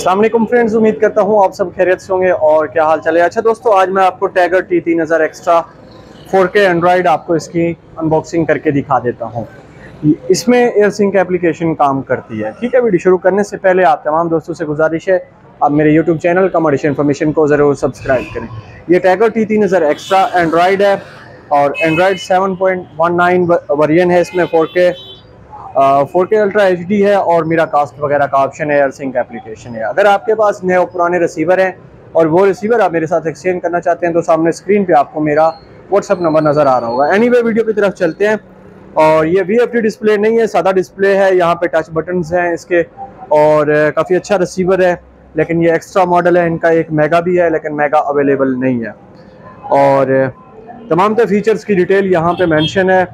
अल्लाम friends, उम्मीद करता हूँ आप सब खैरियत से होंगे और क्या हाल चले अच्छा दोस्तों, आज मैं आपको टैगर टी तीन हज़ार एक्स्ट्रा फोर के एंड्रॉयड आपको इसकी अनबॉक्सिंग करके दिखा देता हूँ। इसमें एयर सिंक एप्लीकेशन काम करती है। ठीक है, वीडियो शुरू करने से पहले आप तमाम दोस्तों से गुजारिश है, आप मेरे यूट्यूब चैनल कमर्शियल इन्फॉर्मेशन को ज़रूर सब्सक्राइब करें। ये टैगर टी तीन हज़ार एक्स्ट्रा एंड्रॉयड है और Android seven point one nine version है इसमें फोर के फोर के अल्ट्रा एच डी है और मेरा कास्ट वगैरह का ऑप्शन है एयर सिंक एप्लीकेशन है। अगर आपके पास नए पुराने रिसीवर हैं और वो रिसीवर आप मेरे साथ एक्सचेंज करना चाहते हैं तो सामने स्क्रीन पे आपको मेरा व्हाट्सअप नंबर नज़र आ रहा होगा। एनी वीडियो की तरफ़ चलते हैं। और ये वी एफ़ डिस्प्ले नहीं है, सादा डिस्प्ले है, यहाँ पे टच बटन हैं इसके और काफ़ी अच्छा रिसीवर है, लेकिन ये एक्स्ट्रा मॉडल है, इनका एक मेगा भी है, लेकिन मेगा अवेलेबल नहीं है। और तमाम तर फीचर्स की डिटेल यहाँ पे मेंशन है।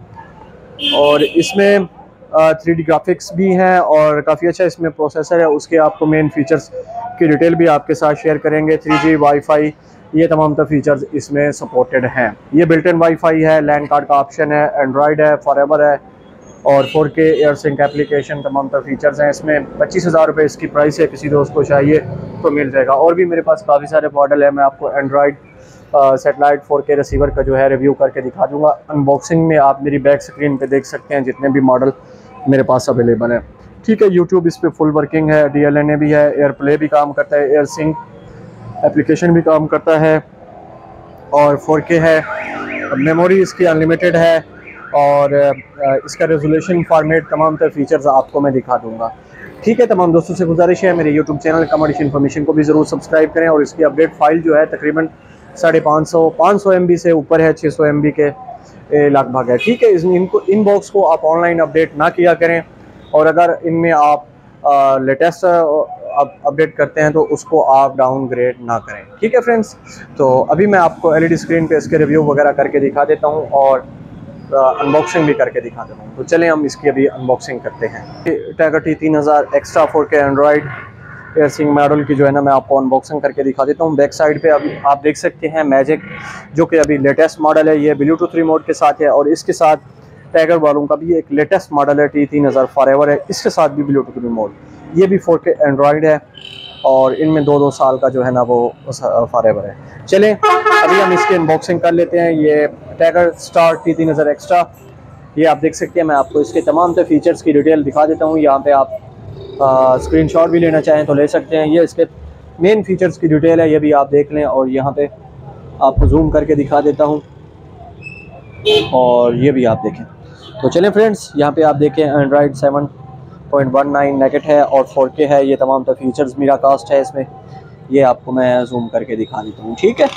और इसमें थ्री ग्राफिक्स भी हैं और काफ़ी अच्छा इसमें प्रोसेसर है। उसके आपको मेन फीचर्स की डिटेल भी आपके साथ शेयर करेंगे। थ्री जी वाईफाई ये तमाम तर फीचर्स इसमें सपोर्टेड हैं। ये बिल्ट बिल्टन वाईफाई है लैंड कार्ड का ऑप्शन है एंड्रॉयड है फॉर है और 4K एयर सिंक एप्लीकेशन तमाम तर फीचर्स हैं इसमें। पच्चीस हज़ार रुपये इसकी प्राइस है, किसी दोस्त को चाहिए तो मिल जाएगा। और भी मेरे पास काफ़ी सारे मॉडल है। मैं आपको एंड्रॉयड सेटेलाइट 4K रिसीवर का जो है रिव्यू करके दिखा दूँगा। अनबॉक्सिंग में आप मेरी बैक स्क्रीन पे देख सकते हैं, जितने भी मॉडल मेरे पास अवेलेबल है। ठीक है यूट्यूब इस पर फुल वर्किंग है डी भी है एयर प्ले भी काम करता है एयर सिंक एप्लीकेशन भी काम करता है और 4K है मेमोरी इसकी अनलिमिटेड है और इसका रेजोल्यूशन फॉर्मेट तमाम तर फीचर्स आपको मैं दिखा दूँगा। ठीक है, तमाम दोस्तों से गुजारिश है, मेरे यूट्यूब चैनल कमर्शियल इन्फॉर्मेशन को भी ज़रूर सब्सक्राइब करें और इसकी अपडेट फ़ाइल जो है तकरीबन साढ़े पाँच सौ पाँच सौ एम बी से ऊपर है छः सौ एम बी के। लगभग है। ठीक है इनको इन बॉक्स को आप ऑनलाइन अपडेट ना किया करें। और अगर इनमें आप लेटेस्ट अपडेट करते हैं तो उसको आप डाउनग्रेड ना करें। ठीक है फ्रेंड्स तो अभी मैं आपको एलईडी स्क्रीन पे इसके रिव्यू वगैरह करके दिखा देता हूँ और अनबॉक्सिंग भी करके दिखा देता हूँ। तो चलें, हम इसकी अभी अनबॉक्सिंग करते हैं। टैगर टी तीन हज़ार extra four K Android air सिंग मॉडल की जो है ना मैं आपको अनबॉक्सिंग करके दिखा देता हूँ। बैक साइड पे अभी आप देख सकते हैं मैजिक जो कि अभी लेटेस्ट मॉडल है। ये ब्लूटूथ रिमोट के साथ है और इसके साथ टाइगर वालों का भी एक लेटेस्ट मॉडल है टी तीन हज़ार फॉर है। इसके साथ भी ब्लूटूथ रिमोट ये भी फोर के एंड्रॉयड है और इनमें दो दो साल का जो है ना वो फॉर एवर है। चलें, अभी हम इसकी अनबॉक्सिंग कर लेते हैं। ये टाइगर स्टार टी तीन हज़ार एक्स्ट्रा ये आप देख सकते हैं। मैं आपको इसके तमाम से फीचर्स की डिटेल दिखा देता हूँ। यहाँ पे आप स्क्रीनशॉट भी लेना चाहें तो ले सकते हैं। ये इसके मेन फीचर्स की डिटेल है ये भी आप देख लें और यहाँ पे आपको जूम करके दिखा देता हूँ और ये भी आप देखें। तो चलें फ्रेंड्स यहाँ पे आप देखें Android seven point one nine naked है और फोर के है। ये तमाम तो फीचर्स मेरा कास्ट है इसमें। ये आपको मैं जूम करके दिखा देता हूँ ठीक है?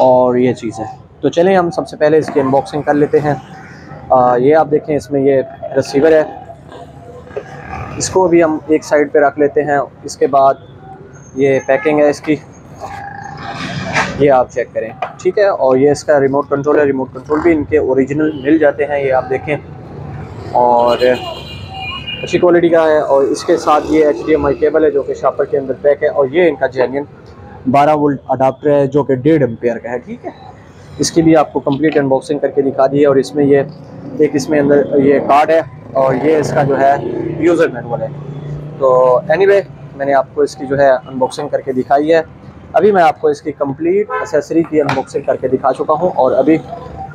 और ये चीज़ है। तो चलें हम सबसे पहले इसकी अनबॉक्सिंग कर लेते हैं। आ, ये आप देखें इसमें ये रिसीवर है। इसको भी हम एक साइड पे रख लेते हैं। इसके बाद ये पैकिंग है इसकी। ये आप चेक करें, ठीक है? और ये इसका रिमोट कंट्रोल है। रिमोट कंट्रोल भी इनके ओरिजिनल मिल जाते हैं, ये आप देखें। और अच्छी क्वालिटी का है और इसके साथ ये एचडीएमआई केबल है जो कि शापर के अंदर पैक है और ये इनका जेन्यन 12 वोल्ट अडाप्टर है, जो कि डेढ़ एम्पेयर का है, ठीक है? इसकी भी आपको कंप्लीट अनबॉक्सिंग करके दिखा दी है और इसमें ये एक इसमें अंदर ये कार्ड है और ये इसका जो है यूज़र मैनुअल है। तो एनी एनीवे मैंने आपको इसकी जो है अनबॉक्सिंग करके दिखाई है। अभी मैं आपको इसकी कंप्लीट एसेसरी की अनबॉक्सिंग करके दिखा चुका हूँ और अभी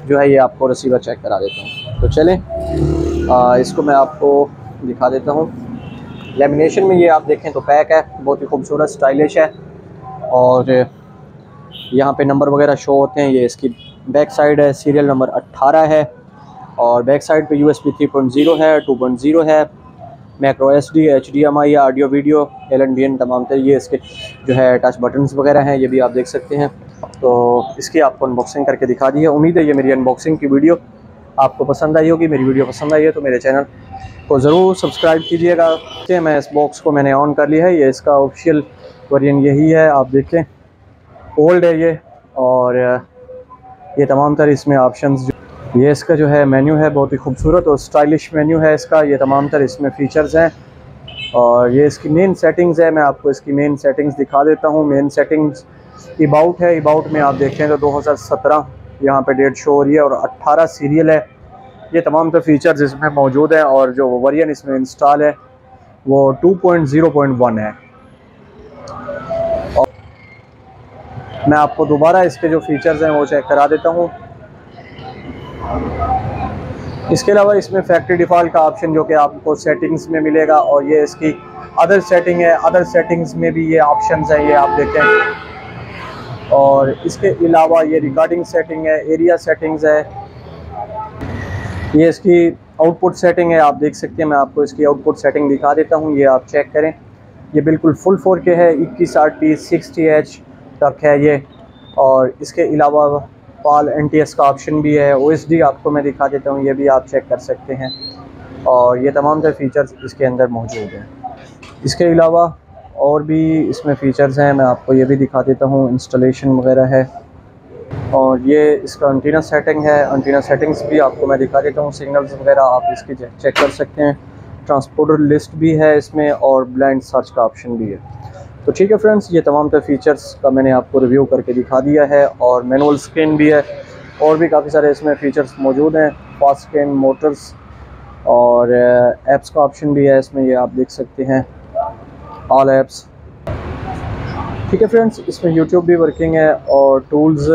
जो है ये आपको रिसीवर चेक करा देता हूँ। तो चलें इसको मैं आपको दिखा देता हूँ। लेमिनेशन में ये आप देखें तो पैक है, बहुत ही खूबसूरत स्टाइलिश है और यहाँ पे नंबर वगैरह शो होते हैं, ये इसकी बैक साइड है, सीरियल नंबर 18 है और बैक साइड पे U S B three point zero है टू पॉइंट ज़ीरो है micro S D H D M I audio video L N B N तमाम तरह ये इसके जो है टच बटन्स वगैरह हैं, ये भी आप देख सकते हैं। तो इसकी आपको अनबॉक्सिंग करके दिखा दी है। उम्मीद है ये मेरी अनबॉक्सिंग की वीडियो आपको पसंद आई होगी। मेरी वीडियो पसंद आई है तो मेरे चैनल को ज़रूर सब्सक्राइब कीजिएगा। मैं इस बॉक्स को मैंने ऑन कर लिया है। ये इसका ऑफिशियल वर्जन यही है, आप देखें। ओल्ड है ये और ये तमाम तरह इसमें ऑप्शन ये इसका जो है मेन्यू है बहुत ही खूबसूरत और स्टाइलिश मेन्यू है इसका। ये तमाम तर इसमें फ़ीचर्स हैं और ये इसकी मेन सेटिंग्स है। मैं आपको इसकी मेन सेटिंग्स दिखा देता हूँ। मेन सेटिंग्स इबाउट है। इबाउट में आप देखें तो 2017 यहाँ पे डेट शो हो रही है और 18 सीरियल है। ये तमाम तर फीचर्स इसमें मौजूद हैं और जो वरियन इसमें इंस्टॉल है, वो 2.0.1 है। मैं आपको दोबारा इसके जो फीचर्स हैं वो चेक करा देता हूँ। इसके अलावा इसमें फैक्ट्री डिफ़ॉल्ट का ऑप्शन जो कि आपको सेटिंग्स में मिलेगा और ये इसकी अदर सेटिंग है। अदर सेटिंग्स में भी ये ऑप्शंस हैं, ये आप देखें। और इसके अलावा ये रिकॉर्डिंग सेटिंग है एरिया सेटिंग्स है। ये इसकी आउटपुट सेटिंग है, आप देख सकते हैं। मैं आपको इसकी आउटपुट सेटिंग दिखा देता हूँ, ये आप चेक करें। ये बिल्कुल फुल फोर के है, इक्कीस आर टी सिक्सटी एच तक है ये। और इसके अलावा पाल एन टी एस का ऑप्शन भी है ओ एस डी आपको मैं दिखा देता हूँ, ये भी आप चेक कर सकते हैं। और ये तमाम तरह फ़ीचर्स इसके अंदर मौजूद हैं। इसके अलावा और भी इसमें फ़ीचर्स हैं, मैं आपको ये भी दिखा देता हूँ इंस्टॉलेशन वगैरह है। और ये इसका अंटीना सेटिंग है अंटीना सेटिंग्स भी आपको मैं दिखा देता हूँ सिग्नल्स वगैरह आप इसकी चेक कर सकते हैं। ट्रांसपोर्टर लिस्ट भी है इसमें और ब्लाइंड सर्च का ऑप्शन भी है। तो ठीक है फ्रेंड्स ये तमाम तर फीचर्स का मैंने आपको रिव्यू करके दिखा दिया है और मैनुअल स्क्रीन भी है और भी काफ़ी सारे इसमें फ़ीचर्स मौजूद हैं फास्ट स्क्रीन मोटर्स और ऐप्स का ऑप्शन भी है इसमें, ये आप देख सकते हैं ऑल ऐप्स ठीक है फ्रेंड्स इसमें यूट्यूब भी वर्किंग है और टूल्स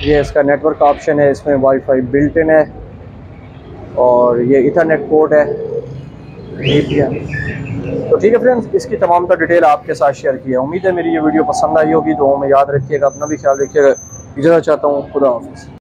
ये इसका नेटवर्क ऑप्शन है, इसमें वाईफाई बिल्ट इन है और ये इथरनेट पोर्ट है। तो ठीक है फ्रेंड्स इसकी तमाम तो डिटेल आपके साथ शेयर किया उम्मीद है मेरी ये वीडियो पसंद आई होगी तो हमें याद रखिएगा, अपना भी ख्याल रखिएगा। इजाज़त चाहता हूँ, खुदा हाफिज़।